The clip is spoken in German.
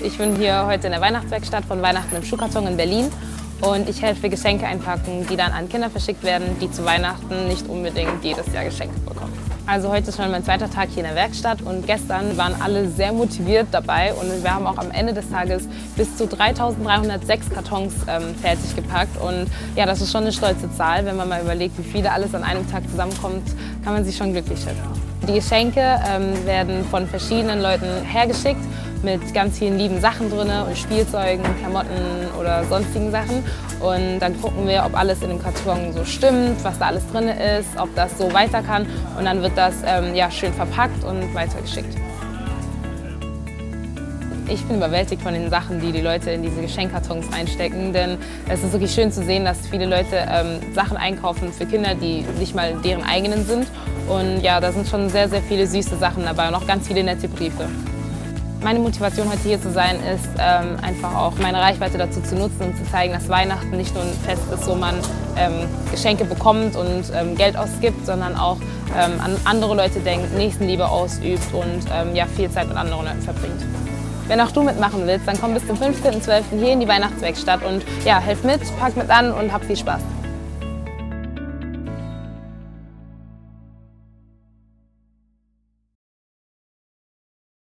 Ich bin hier heute in der Weihnachtswerkstatt von Weihnachten im Schuhkarton in Berlin. Und ich helfe Geschenke einpacken, die dann an Kinder verschickt werden, die zu Weihnachten nicht unbedingt jedes Jahr Geschenke bekommen. Also heute ist schon mein zweiter Tag hier in der Werkstatt und gestern waren alle sehr motiviert dabei. Und wir haben auch am Ende des Tages bis zu 3.306 Kartons ähm, fertig gepackt. Und ja, das ist schon eine stolze Zahl, wenn man mal überlegt, wie viele alles an einem Tag zusammenkommt, kann man sich schon glücklich schätzen. Die Geschenke ähm, werden von verschiedenen Leuten hergeschickt mit ganz vielen lieben Sachen drin und Spielzeugen, Klamotten oder sonstigen Sachen. Und dann gucken wir, ob alles in dem Karton so stimmt, was da alles drin ist, ob das so weiter kann. Und dann wird das ähm, ja, schön verpackt und weitergeschickt. Ich bin überwältigt von den Sachen, die die Leute in diese Geschenkkartons einstecken, denn es ist wirklich schön zu sehen, dass viele Leute ähm, Sachen einkaufen für Kinder, die nicht mal deren eigenen sind. Und ja, da sind schon sehr, sehr viele süße Sachen dabei und auch ganz viele nette Briefe. Meine Motivation heute hier zu sein ist ähm, einfach auch meine Reichweite dazu zu nutzen und zu zeigen, dass Weihnachten nicht nur ein Fest ist, wo man ähm, Geschenke bekommt und ähm, Geld ausgibt, sondern auch ähm, an andere Leute denkt, Nächstenliebe ausübt und ähm, ja, viel Zeit mit anderen Leuten verbringt. Wenn auch du mitmachen willst, dann komm bis zum 15.12. hier in die Weihnachtswerkstatt und ja, helf mit, pack mit an und hab viel Spaß.